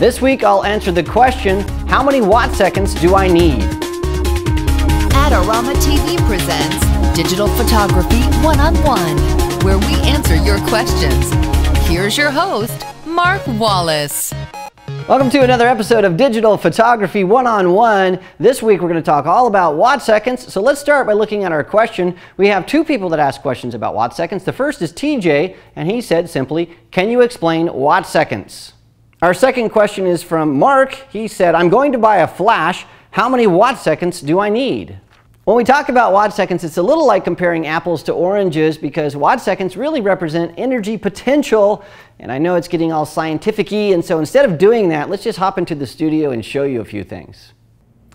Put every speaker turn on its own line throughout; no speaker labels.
This week I'll answer the question, how many watt seconds do I need?
Adorama TV presents Digital Photography One-on-One, where we answer your questions. Here's your host, Mark Wallace.
Welcome to another episode of Digital Photography One-on-One. This week we're going to talk all about watt seconds. So let's start by looking at our question. We have two people that ask questions about watt seconds. The first is TJ, and he said simply, can you explain watt seconds? Our second question is from Mark. He said, I'm going to buy a flash. How many watt seconds do I need? When we talk about watt seconds, it's a little like comparing apples to oranges because watt seconds really represent energy potential. And I know it's getting all scientific and so instead of doing that, let's just hop into the studio and show you a few things.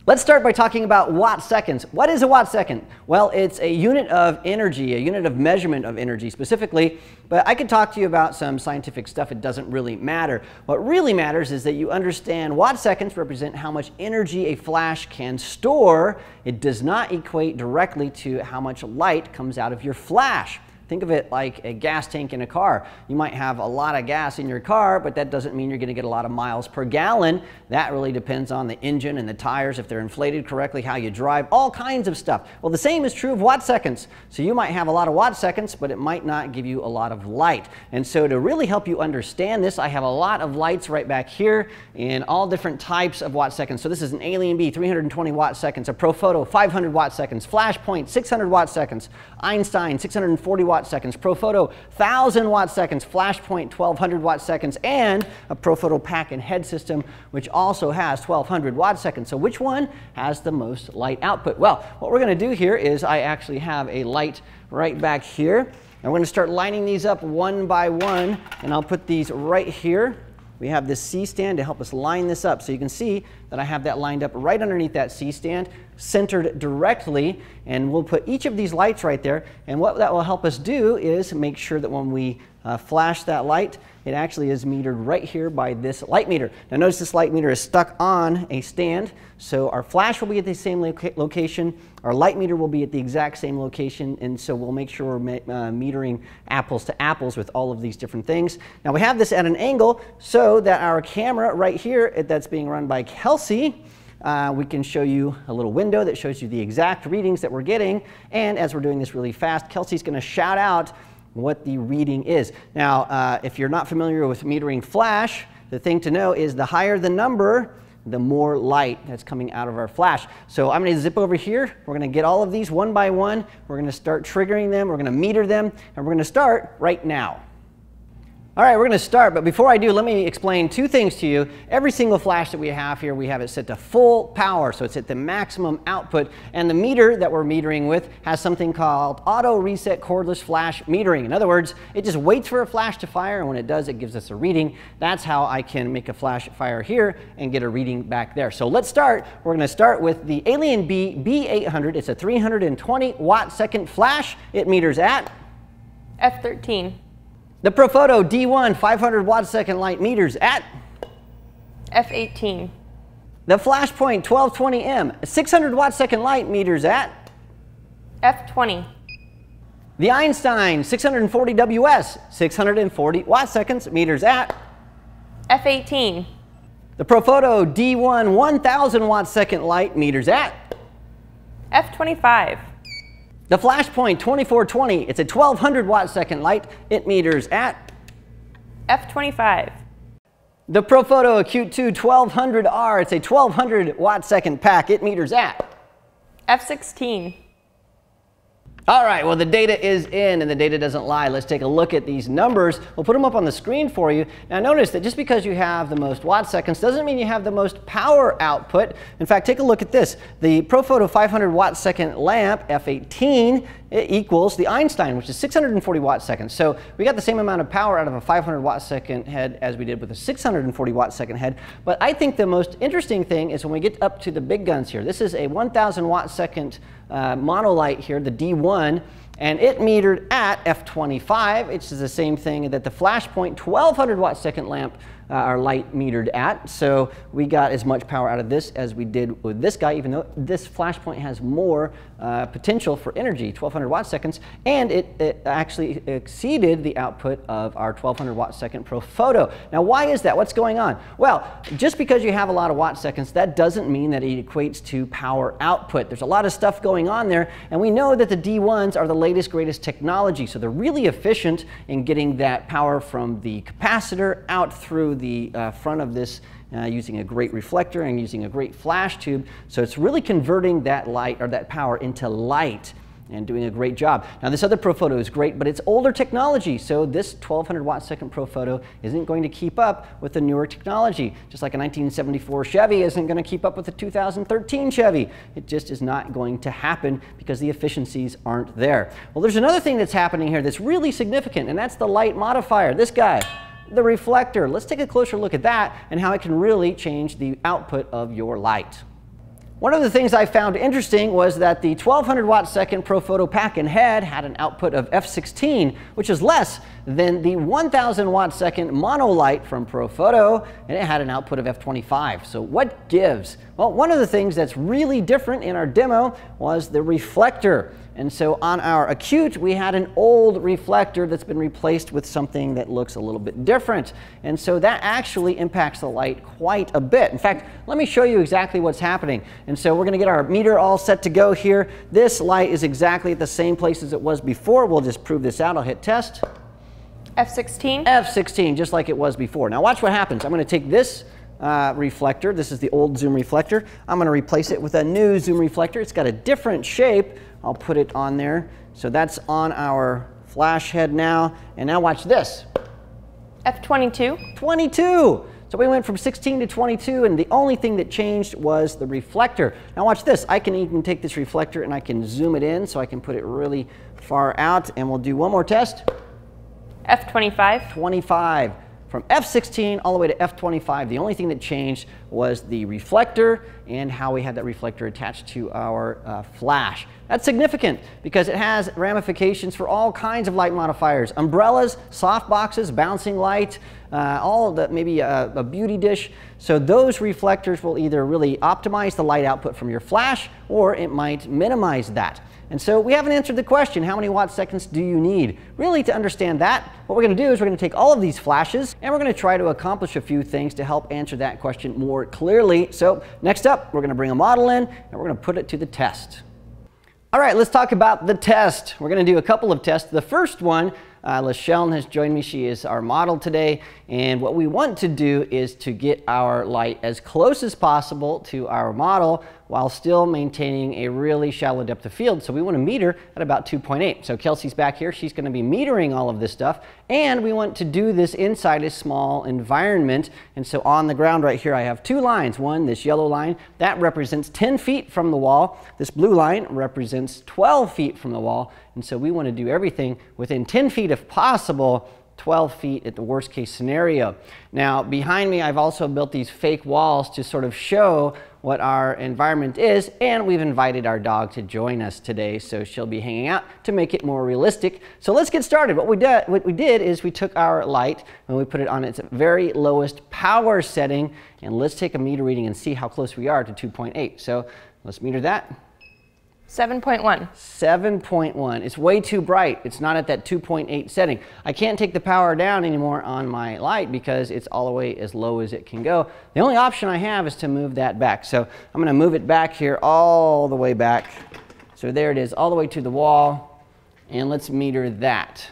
Let's start by talking about watt seconds. What is a watt second? Well, it's a unit of energy, a unit of measurement of energy specifically, but I could talk to you about some scientific stuff. It doesn't really matter. What really matters is that you understand watt seconds represent how much energy a flash can store. It does not equate directly to how much light comes out of your flash. Think of it like a gas tank in a car. You might have a lot of gas in your car, but that doesn't mean you're going to get a lot of miles per gallon. That really depends on the engine and the tires, if they're inflated correctly, how you drive, all kinds of stuff. Well, the same is true of watt seconds. So you might have a lot of watt seconds, but it might not give you a lot of light. And so to really help you understand this, I have a lot of lights right back here in all different types of watt seconds. So this is an Alien Bee, 320 watt seconds, a Profoto, 500 watt seconds, Flashpoint, 600 watt seconds, Einstein, 640 watt watt seconds, Profoto 1000 watt seconds, Flashpoint 1200 watt seconds, and a Profoto pack and head system, which also has 1200 watt seconds. So which one has the most light output? Well, what we're going to do here is I actually have a light right back here. And we're going to start lining these up one by one, and I'll put these right here. We have this C-stand to help us line this up. So you can see that I have that lined up right underneath that C-stand, centered directly, and we'll put each of these lights right there. And what that will help us do is make sure that when we uh, flash that light, it actually is metered right here by this light meter. Now notice this light meter is stuck on a stand, so our flash will be at the same loca location, our light meter will be at the exact same location, and so we'll make sure we're uh, metering apples to apples with all of these different things. Now we have this at an angle so that our camera right here that's being run by Kelsey uh, we can show you a little window that shows you the exact readings that we're getting. And as we're doing this really fast, Kelsey's going to shout out what the reading is. Now, uh, if you're not familiar with metering flash, the thing to know is the higher the number, the more light that's coming out of our flash. So I'm going to zip over here. We're going to get all of these one by one. We're going to start triggering them. We're going to meter them. And we're going to start right now. All right, we're going to start, but before I do, let me explain two things to you. Every single flash that we have here, we have it set to full power, so it's at the maximum output, and the meter that we're metering with has something called auto reset cordless flash metering. In other words, it just waits for a flash to fire, and when it does, it gives us a reading. That's how I can make a flash fire here and get a reading back there. So let's start. We're going to start with the Alien Bee B800. It's a 320 watt second flash. It meters at
F13.
The Profoto D1 500 watt second light meters at
F18.
The Flashpoint 1220M 600 watt second light meters at
F20.
The Einstein 640 WS 640 watt seconds meters at
F18.
The Profoto D1 1000 watt second light meters at
F25.
The Flashpoint 2420, it's a 1200 watt second light. It meters at
F25.
The Profoto Acute 2 1200R, it's a 1200 watt second pack. It meters at
F16.
All right, well, the data is in and the data doesn't lie. Let's take a look at these numbers. We'll put them up on the screen for you. Now, notice that just because you have the most watt seconds doesn't mean you have the most power output. In fact, take a look at this. The Profoto 500 watt second lamp, F18, equals the Einstein, which is 640 watt seconds. So we got the same amount of power out of a 500 watt second head as we did with a 640 watt second head. But I think the most interesting thing is when we get up to the big guns here. This is a 1000 watt second uh, monolight here, the D1, and it metered at F25, which is the same thing that the Flashpoint 1200 watt second lamp uh, our light metered at. So we got as much power out of this as we did with this guy, even though this flash point has more uh, potential for energy, 1200 watt seconds, and it, it, actually exceeded the output of our 1200 watt second Profoto. Now, why is that? What's going on? Well, just because you have a lot of watt seconds, that doesn't mean that it equates to power output. There's a lot of stuff going on there, and we know that the D1s are the latest, greatest technology, so they're really efficient in getting that power from the capacitor out through the uh, front of this uh, using a great reflector and using a great flash tube. So it's really converting that light or that power into light and doing a great job. Now this other Profoto is great, but it's older technology, so this 1200 watt second Profoto isn't going to keep up with the newer technology. Just like a 1974 Chevy isn't going to keep up with a 2013 Chevy. It just is not going to happen because the efficiencies aren't there. Well, there's another thing that's happening here that's really significant, and that's the light modifier. This guy the reflector. Let's take a closer look at that and how it can really change the output of your light. One of the things I found interesting was that the 1200 watt second Profoto pack and head had an output of F16, which is less than the 1000 watt second monolight from Profoto, and it had an output of F25. So what gives? Well, one of the things that's really different in our demo was the reflector. And so on our acute, we had an old reflector that's been replaced with something that looks a little bit different. And so that actually impacts the light quite a bit. In fact, let me show you exactly what's happening. And so we're gonna get our meter all set to go here. This light is exactly at the same place as it was before. We'll just prove this out. I'll hit test.
F16.
F16, just like it was before. Now watch what happens. I'm gonna take this uh, reflector. This is the old zoom reflector. I'm going to replace it with a new zoom reflector. It's got a different shape. I'll put it on there. So that's on our flash head now. And now watch this.
F22.
22. So we went from 16 to 22, and the only thing that changed was the reflector. Now watch this. I can even take this reflector and I can zoom it in so I can put it really far out. And we'll do one more test.
F25.
25 from F16 all the way to F25, the only thing that changed was the reflector and how we had that reflector attached to our uh, flash. That's significant because it has ramifications for all kinds of light modifiers. Umbrellas, soft boxes, bouncing light, uh, all the, maybe a, a beauty dish. So those reflectors will either really optimize the light output from your flash or it might minimize that. And so we haven't answered the question, how many watt seconds do you need? Really to understand that, what we're gonna do is we're gonna take all of these flashes and we're gonna try to accomplish a few things to help answer that question more clearly. So next up, we're gonna bring a model in and we're gonna put it to the test. All right, let's talk about the test. We're gonna do a couple of tests. The first one uh, has joined me. She is our model today. And what we want to do is to get our light as close as possible to our model while still maintaining a really shallow depth of field. So we want to meter at about 2.8. So Kelsey's back here. She's going to be metering all of this stuff. And we want to do this inside a small environment. And so on the ground right here, I have two lines. One, this yellow line, that represents 10 feet from the wall. This blue line represents 12 feet from the wall. And so we want to do everything within 10 feet if possible 12 feet at the worst case scenario. Now behind me I've also built these fake walls to sort of show what our environment is and we've invited our dog to join us today so she'll be hanging out to make it more realistic. So let's get started. What we did, what we did is we took our light and we put it on its very lowest power setting and let's take a meter reading and see how close we are to 2.8. So let's meter that.
7.1.
7.1. It's way too bright. It's not at that 2.8 setting. I can't take the power down anymore on my light because it's all the way as low as it can go. The only option I have is to move that back. So I'm going to move it back here all the way back. So there it is, all the way to the wall. And let's meter that.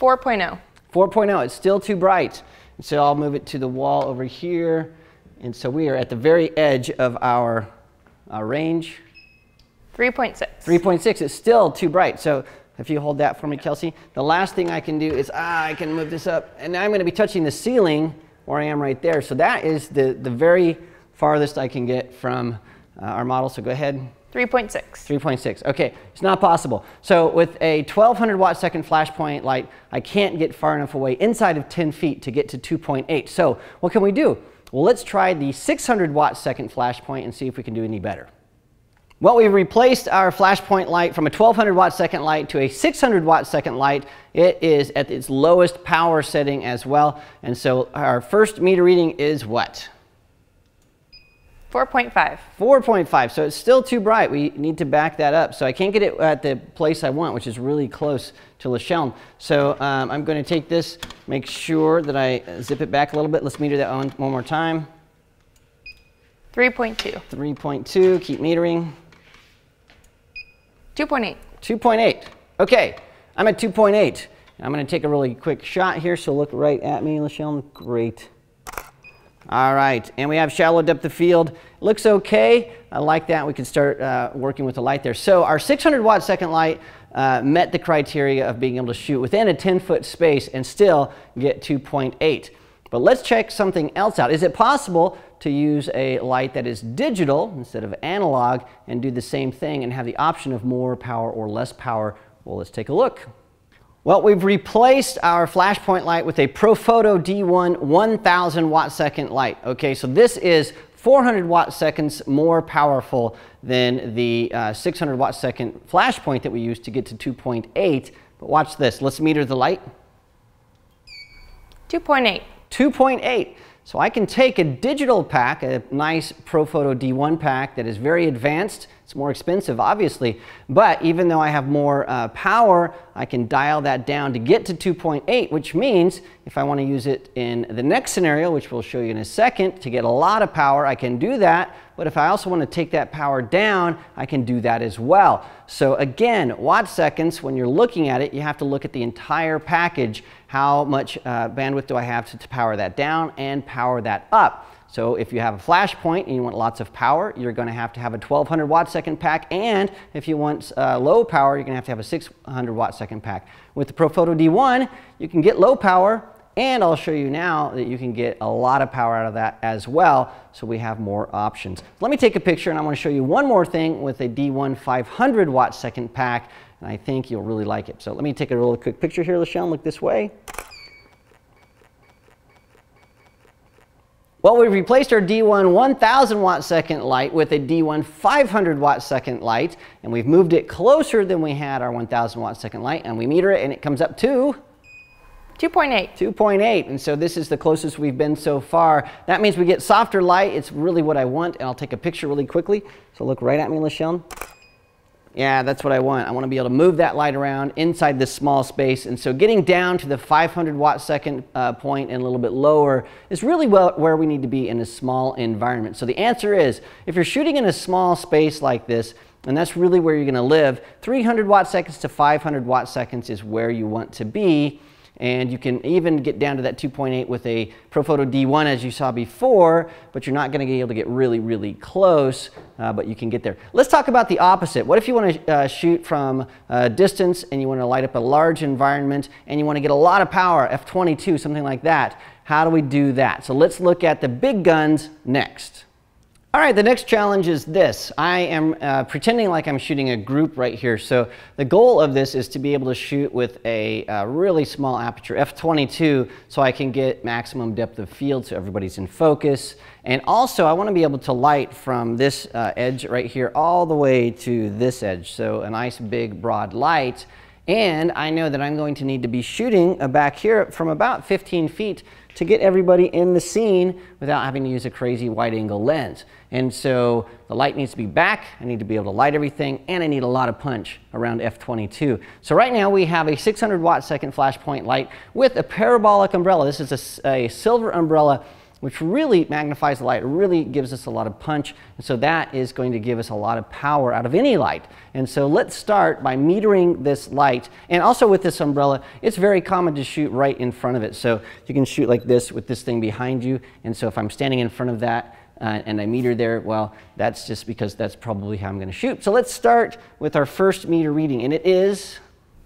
4.0.
4.0. It's still too bright. So I'll move it to the wall over here. And so we are at the very edge of our uh, range?
3.6.
3.6 is still too bright. So if you hold that for me, Kelsey, the last thing I can do is ah, I can move this up. And now I'm going to be touching the ceiling where I am right there. So that is the, the very farthest I can get from uh, our model. So go ahead.
3.6.
3.6. Okay, it's not possible. So with a 1200 watt second flashpoint light, I can't get far enough away inside of 10 feet to get to 2.8. So what can we do? Well, let's try the 600 watt second flashpoint point and see if we can do any better. Well, we've replaced our flashpoint light from a 1200 watt second light to a 600 watt second light. It is at its lowest power setting as well. And so our first meter reading is what?
4.5.
4.5, so it's still too bright. We need to back that up. So I can't get it at the place I want, which is really close to Lachelle. So um, I'm going to take this, make sure that I zip it back a little bit. Let's meter that on one more time.
3.2.
3.2, keep metering.
2.8.
2.8. Okay, I'm at 2.8. I'm going to take a really quick shot here, so look right at me, Lachelle. Great. All right, and we have shallow depth of field. Looks okay. I like that. We can start uh, working with the light there. So our 600 watt second light uh, met the criteria of being able to shoot within a 10 foot space and still get 2.8. But let's check something else out. Is it possible to use a light that is digital instead of analog and do the same thing and have the option of more power or less power? Well, let's take a look. Well, we've replaced our flashpoint light with a Profoto D1 1000 watt second light. Okay, so this is 400 watt seconds more powerful than the uh, 600 watt second flashpoint that we used to get to 2.8. But watch this. Let's meter the light.
2.8.
2.8. So I can take a digital pack, a nice Profoto D1 pack that is very advanced. It's more expensive, obviously, but even though I have more uh, power, I can dial that down to get to 2.8, which means if I want to use it in the next scenario, which we'll show you in a second, to get a lot of power, I can do that. But if I also want to take that power down, I can do that as well. So again, watt seconds, when you're looking at it, you have to look at the entire package how much uh, bandwidth do I have to, to power that down and power that up. So if you have a flash point and you want lots of power, you're going to have to have a 1200 watt second pack. And if you want uh, low power, you're going to have to have a 600 watt second pack. With the Profoto D1, you can get low power and I'll show you now that you can get a lot of power out of that as well. So we have more options. Let me take a picture and I want to show you one more thing with a D1 500 watt second pack and I think you'll really like it. So let me take a really quick picture here, Lachelle, look this way. Well, we've replaced our D1 1000 watt second light with a D1 500 watt second light, and we've moved it closer than we had our 1000 watt second light, and we meter it, and it comes up to
2.8.
2.8, and so this is the closest we've been so far. That means we get softer light. It's really what I want, and I'll take a picture really quickly. So look right at me, Lachelle. Yeah, that's what I want. I want to be able to move that light around inside this small space. And so getting down to the 500 watt second uh, point and a little bit lower is really well, where we need to be in a small environment. So the answer is, if you're shooting in a small space like this, and that's really where you're going to live, 300 watt seconds to 500 watt seconds is where you want to be. And you can even get down to that 2.8 with a Profoto D1 as you saw before, but you're not going to be able to get really, really close, uh, but you can get there. Let's talk about the opposite. What if you want to uh, shoot from a distance and you want to light up a large environment and you want to get a lot of power, F22, something like that? How do we do that? So let's look at the big guns next. All right, the next challenge is this. I am uh, pretending like I'm shooting a group right here. So the goal of this is to be able to shoot with a uh, really small aperture, f22, so I can get maximum depth of field so everybody's in focus. And also I want to be able to light from this uh, edge right here all the way to this edge. So a nice big broad light. And I know that I'm going to need to be shooting a back here from about 15 feet to get everybody in the scene without having to use a crazy wide angle lens. And so the light needs to be back, I need to be able to light everything, and I need a lot of punch around f22. So right now we have a 600 watt second flashpoint light with a parabolic umbrella. This is a, a silver umbrella which really magnifies the light. It really gives us a lot of punch. And so that is going to give us a lot of power out of any light. And so let's start by metering this light. And also with this umbrella, it's very common to shoot right in front of it. So you can shoot like this with this thing behind you. And so if I'm standing in front of that, uh, and I meter there, well, that's just because that's probably how I'm going to shoot. So let's start with our first meter reading, and it is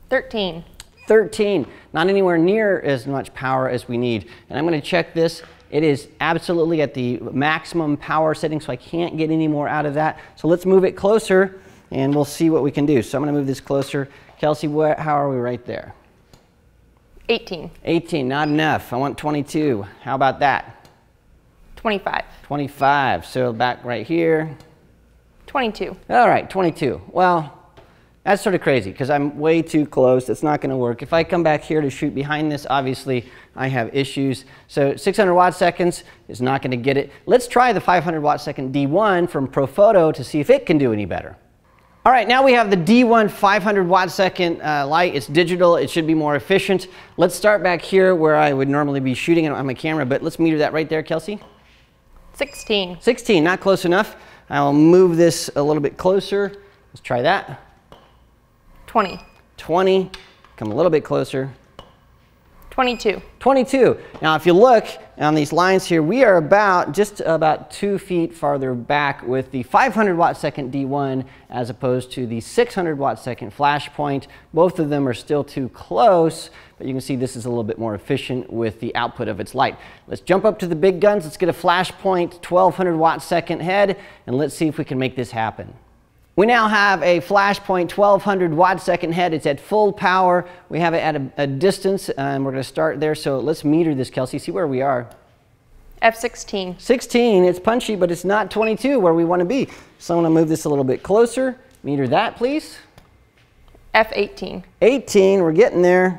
13.
13, not anywhere near as much power as we need. And I'm going to check this it is absolutely at the maximum power setting, so I can't get any more out of that. So let's move it closer, and we'll see what we can do. So I'm going to move this closer. Kelsey, where, how are we right there?
18.
18, not enough. I want 22. How about that?
25.
25. So back right here.
22.
All right, 22. Well, that's sort of crazy because I'm way too close. It's not going to work. If I come back here to shoot behind this, obviously I have issues. So 600 watt seconds is not going to get it. Let's try the 500 watt second D1 from Profoto to see if it can do any better. All right, now we have the D1 500 watt second uh, light. It's digital. It should be more efficient. Let's start back here where I would normally be shooting on my camera, but let's meter that right there, Kelsey.
16.
16, not close enough. I'll move this a little bit closer. Let's try that.
20.
20, come a little bit closer.
22.
22. Now, if you look on these lines here, we are about just about two feet farther back with the 500 watt second D1 as opposed to the 600 watt second flash point. Both of them are still too close, but you can see this is a little bit more efficient with the output of its light. Let's jump up to the big guns. Let's get a flash point 1200 watt second head, and let's see if we can make this happen. We now have a Flashpoint 1200 watt second head. It's at full power. We have it at a, a distance, and we're going to start there. So let's meter this, Kelsey, see where we are.
F16.
16, it's punchy, but it's not 22 where we want to be. So I'm going to move this a little bit closer. Meter that, please.
F18.
18, we're getting there.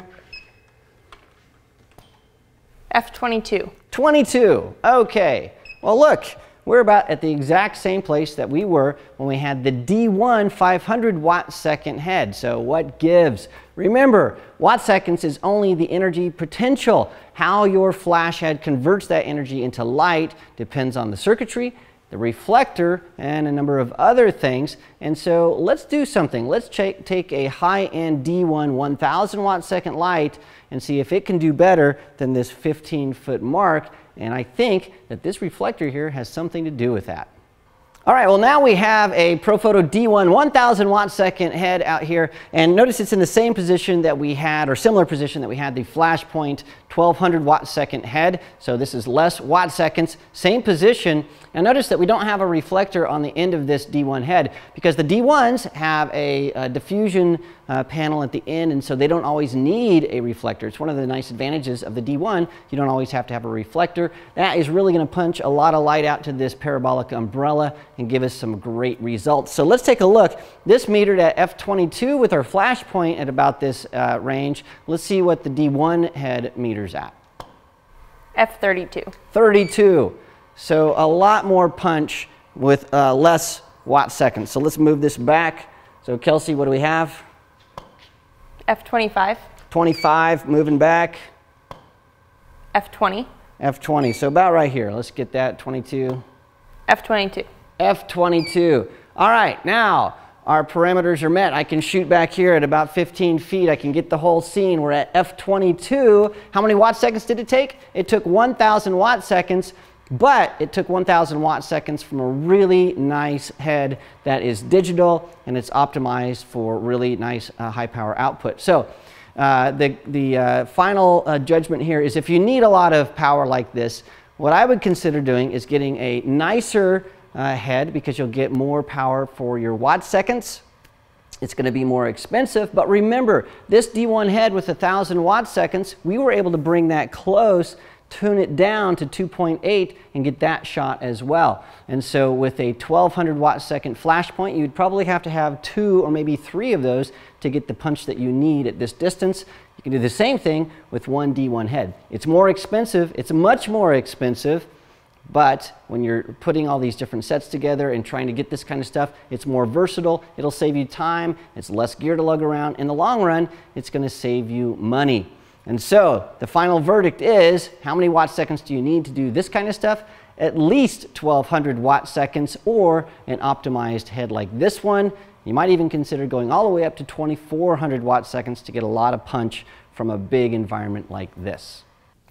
F22.
22, okay. Well, look, we're about at the exact same place that we were when we had the D1 500 watt second head. So what gives? Remember, watt seconds is only the energy potential. How your flash head converts that energy into light depends on the circuitry, the reflector, and a number of other things. And so let's do something. Let's take a high-end D1 1000 watt second light and see if it can do better than this 15 foot mark and I think that this reflector here has something to do with that. All right, well now we have a Profoto D1 1000 watt second head out here and notice it's in the same position that we had or similar position that we had the Flashpoint 1200 watt second head. So this is less watt seconds, same position. Now notice that we don't have a reflector on the end of this D1 head because the D1s have a, a diffusion uh, panel at the end and so they don't always need a reflector. It's one of the nice advantages of the D1. You don't always have to have a reflector. That is really going to punch a lot of light out to this parabolic umbrella and give us some great results. So let's take a look. This metered at f22 with our flash point at about this uh, range. Let's see what the D1 head meters at.
F32.
32. So a lot more punch with uh, less watt seconds. So let's move this back. So Kelsey, what do we have?
F25.
25, moving back.
F20.
F20, so about right here. Let's get that, 22.
F22.
F22. All right, now our parameters are met. I can shoot back here at about 15 feet. I can get the whole scene. We're at F22. How many watt seconds did it take? It took 1,000 watt seconds, but it took 1,000 watt seconds from a really nice head that is digital and it's optimized for really nice uh, high power output. So uh, the, the uh, final uh, judgment here is if you need a lot of power like this, what I would consider doing is getting a nicer uh, head because you'll get more power for your watt seconds. It's going to be more expensive, but remember, this D1 head with 1,000 watt seconds, we were able to bring that close tune it down to 2.8 and get that shot as well. And so with a 1200 watt second flash point, you'd probably have to have two or maybe three of those to get the punch that you need at this distance. You can do the same thing with one D1 head. It's more expensive, it's much more expensive, but when you're putting all these different sets together and trying to get this kind of stuff, it's more versatile, it'll save you time, it's less gear to lug around. In the long run, it's gonna save you money. And so the final verdict is how many watt seconds do you need to do this kind of stuff? At least 1200 watt seconds or an optimized head like this one. You might even consider going all the way up to 2400 watt seconds to get a lot of punch from a big environment like this.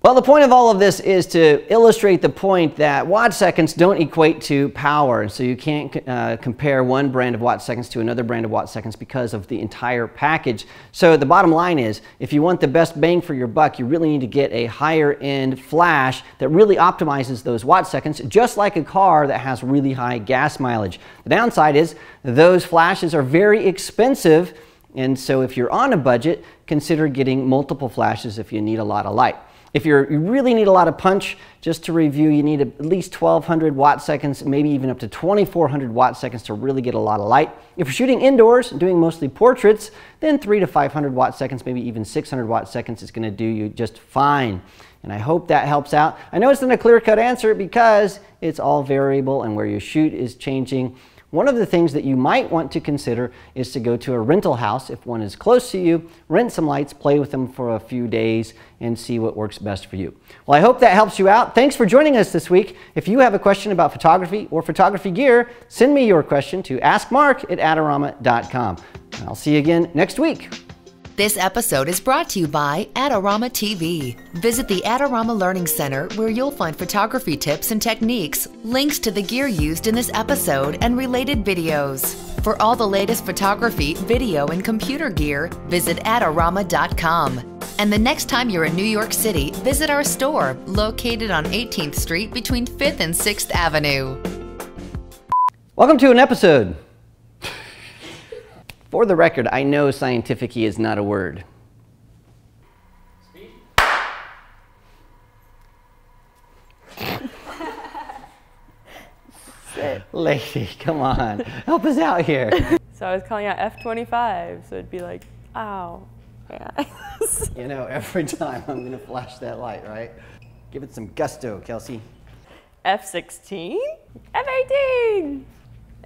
Well, the point of all of this is to illustrate the point that watt seconds don't equate to power. And so you can't uh, compare one brand of watt seconds to another brand of watt seconds because of the entire package. So the bottom line is, if you want the best bang for your buck, you really need to get a higher end flash that really optimizes those watt seconds, just like a car that has really high gas mileage. The downside is those flashes are very expensive. And so if you're on a budget, consider getting multiple flashes if you need a lot of light. If you really need a lot of punch, just to review, you need at least 1200 watt seconds, maybe even up to 2400 watt seconds to really get a lot of light. If you're shooting indoors, doing mostly portraits, then 3 to 500 watt seconds, maybe even 600 watt seconds is going to do you just fine. And I hope that helps out. I know it's not a clear-cut answer because it's all variable and where you shoot is changing. One of the things that you might want to consider is to go to a rental house if one is close to you, rent some lights, play with them for a few days, and see what works best for you. Well, I hope that helps you out. Thanks for joining us this week. If you have a question about photography or photography gear, send me your question to askmark at adorama.com. I'll see you again next week.
This episode is brought to you by Adorama TV. Visit the Adorama Learning Center where you'll find photography tips and techniques, links to the gear used in this episode, and related videos. For all the latest photography, video, and computer gear, visit Adorama.com. And the next time you're in New York City, visit our store located on 18th Street between 5th and 6th Avenue.
Welcome to an episode for the record, I know scientific is not a word. Lady, come on. Help us out here.
So I was calling out F25, so it'd be like, ow. Yeah.
you know, every time I'm going to flash that light, right? Give it some gusto, Kelsey.
F16? F18?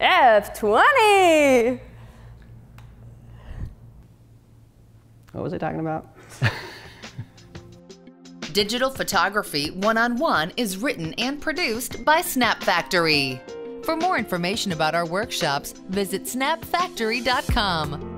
F20?
What was I talking about?
Digital Photography One on One is written and produced by Snap Factory. For more information about our workshops, visit snapfactory.com.